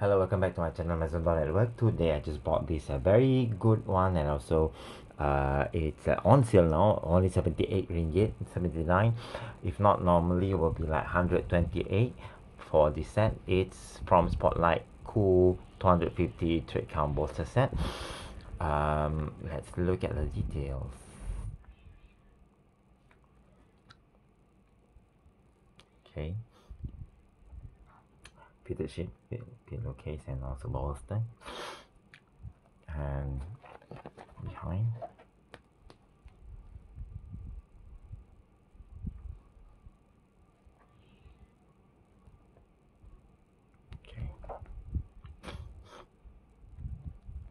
hello welcome back to my channel Maison D'or Network today I just bought this a very good one and also uh, it's uh, on sale now only 78 ringgit 79 if not normally it will be like 128 for this set. It's from Spotlight Koo 250 thread count bolster set. Um, let's look at the details. Okay sheet pillowcase and also bolster and behind. Okay.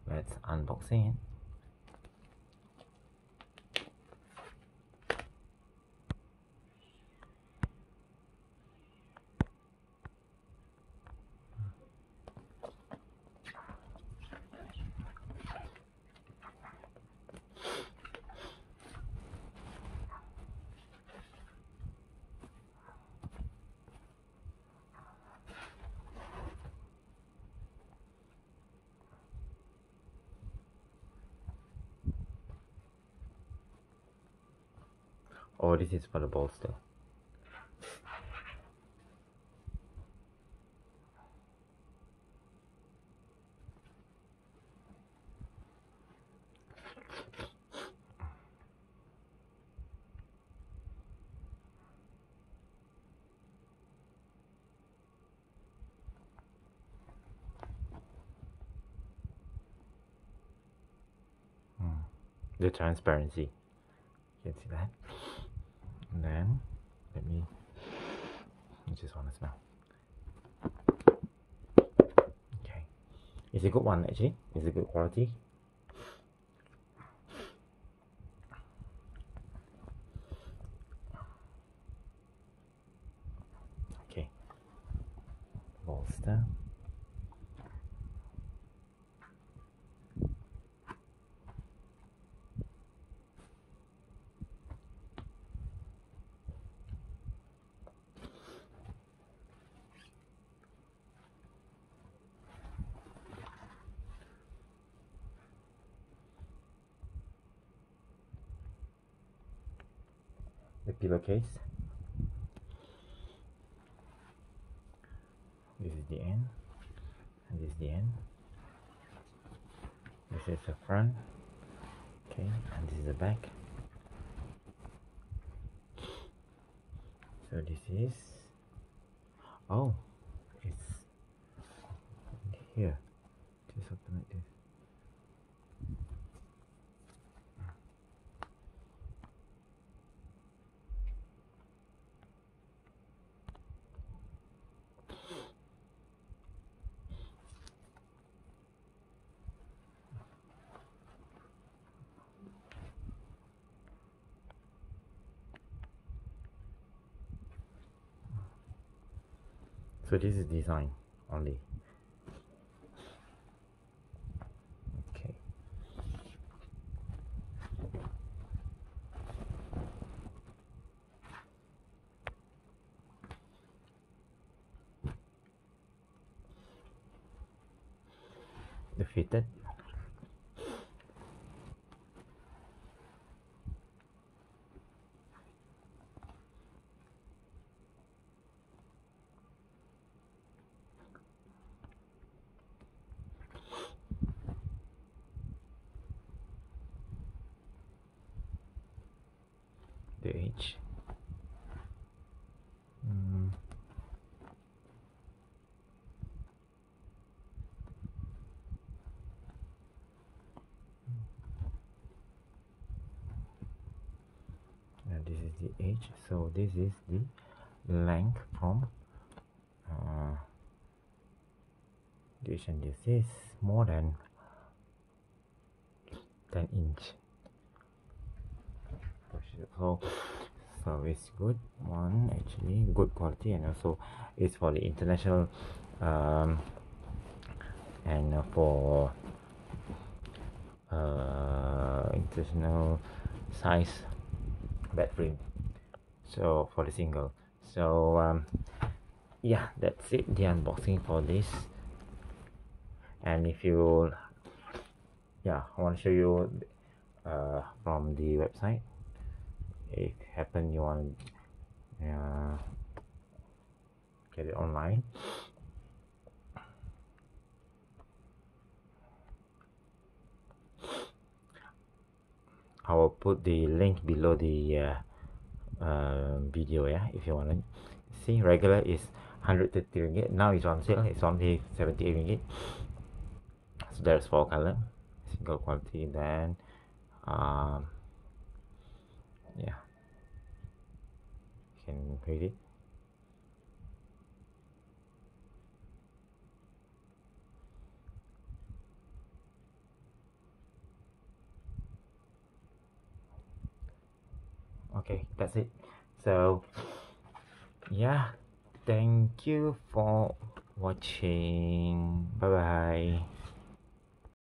Let's unboxing it Oh, this is for the bolster. Hmm. The transparency. You can see that. And then let me I just want to smell. Okay. It's a good one actually. It's a good quality. Okay. Bolster. The pillowcase. This is the end, and this is the end. This is the front, okay, and this is the back. So this is oh, it's here, just something like this. So this is design only. Okay. The fitted. Edge. Mm. And this is the edge, so this is the length from uh, this and this is more than 10 inch so it's good one actually. Good quality and also it's for the international um, and for uh, international size bed frame. So for the single. So um, yeah that's it the unboxing for this. And if you yeah I want to show you uh, from the website if happen you want uh, get it online. I will put the link below the uh, uh, video yeah if you want to see regular is 130 ringgit. Now it's on sale. It's only 78 ringgit. So there's four color. Single quality then um, yeah. You can read it? Okay that's it. So yeah thank you for watching. Bye bye